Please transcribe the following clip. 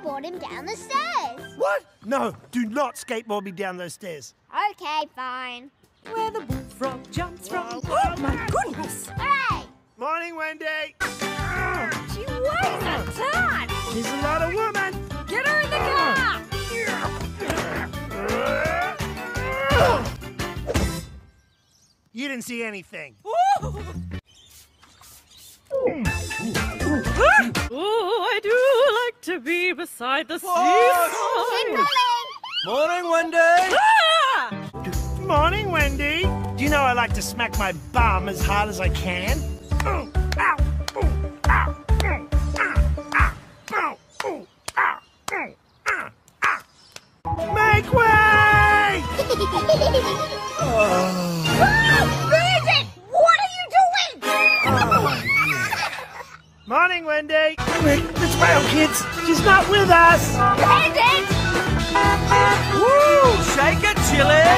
skateboard him down the stairs. What? No, do not skateboard me down those stairs. Okay, fine. Where the bullfrog jumps from. Oh, oh my goodness! Hooray! Morning, Wendy. She weighs a ton! She's a lot of woman. Get her in the car! You didn't see anything. Ooh, I do like to be beside the seaside. Morning, Wendy. Ah! Morning, Wendy. Do you know I like to smack my bum as hard as I can? Ooh, ow, ooh, ow, ooh, ah, ah, ooh, ooh, ooh, ah, ah. Make way! Bandit! What are you doing? Morning, Wendy. Let's kids. She's not with us. Bandit! Woo! Shake it, Chilli.